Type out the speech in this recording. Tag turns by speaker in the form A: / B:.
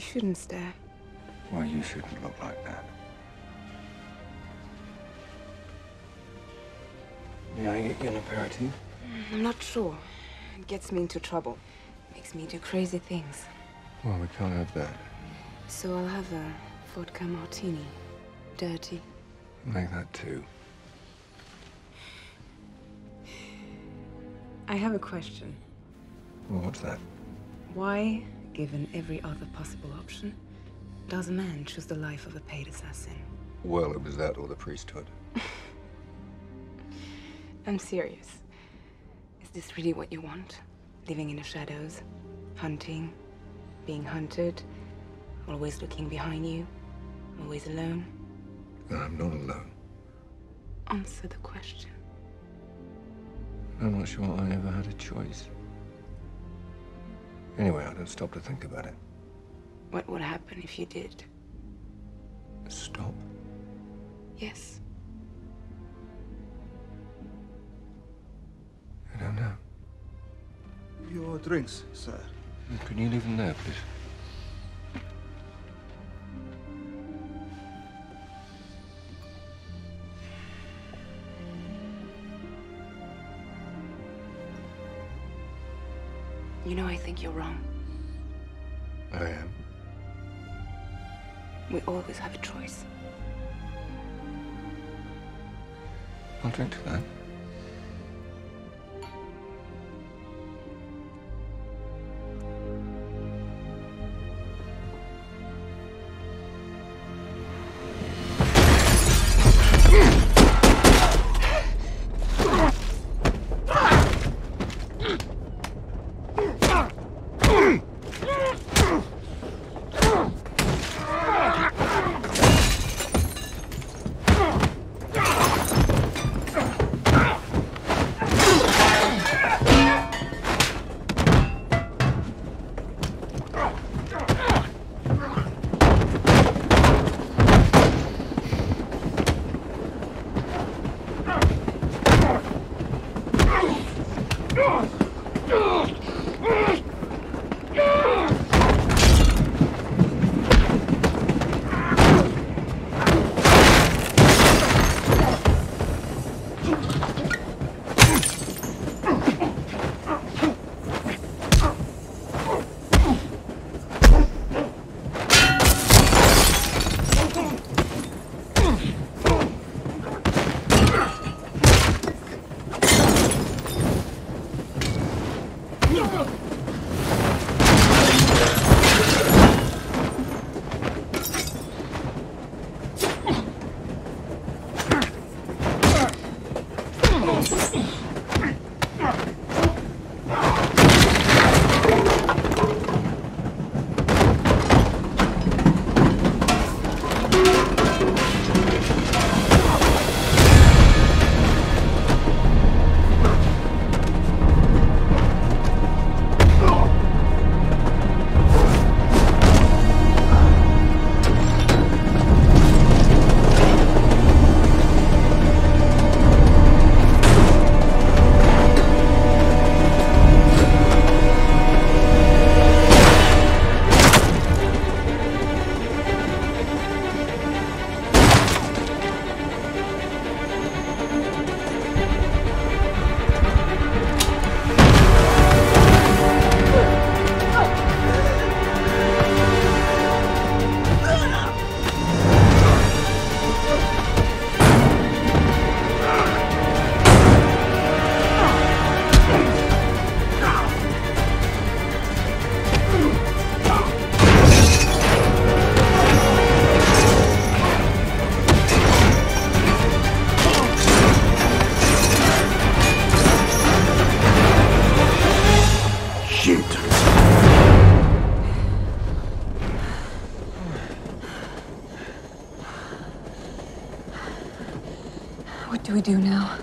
A: You shouldn't stare.
B: Well, you shouldn't look like that. May I get you an aperitif?
A: Mm, I'm not sure. It gets me into trouble. Makes me do crazy things.
B: Well, we can't have that.
A: So I'll have a vodka martini. Dirty.
B: Make that two.
A: I have a question.
B: Well, what's that?
A: Why, given every other possible option, does a man choose the life of a paid assassin?
B: Well, it was that or the priesthood.
A: I'm serious. Is this really what you want? Living in the shadows, hunting, being hunted, always looking behind you, always alone?
B: I'm not alone.
A: Answer the question.
B: I'm not sure I ever had a choice. Anyway, I don't stop to think about it.
A: What would happen if you did?
B: Stop?
A: Yes.
B: I don't know.
C: Your drinks, sir.
B: Can you leave them there, please?
A: You know, I think you're wrong.
B: I am.
A: We always have a choice.
B: I'll drink to that.
A: What do we do now?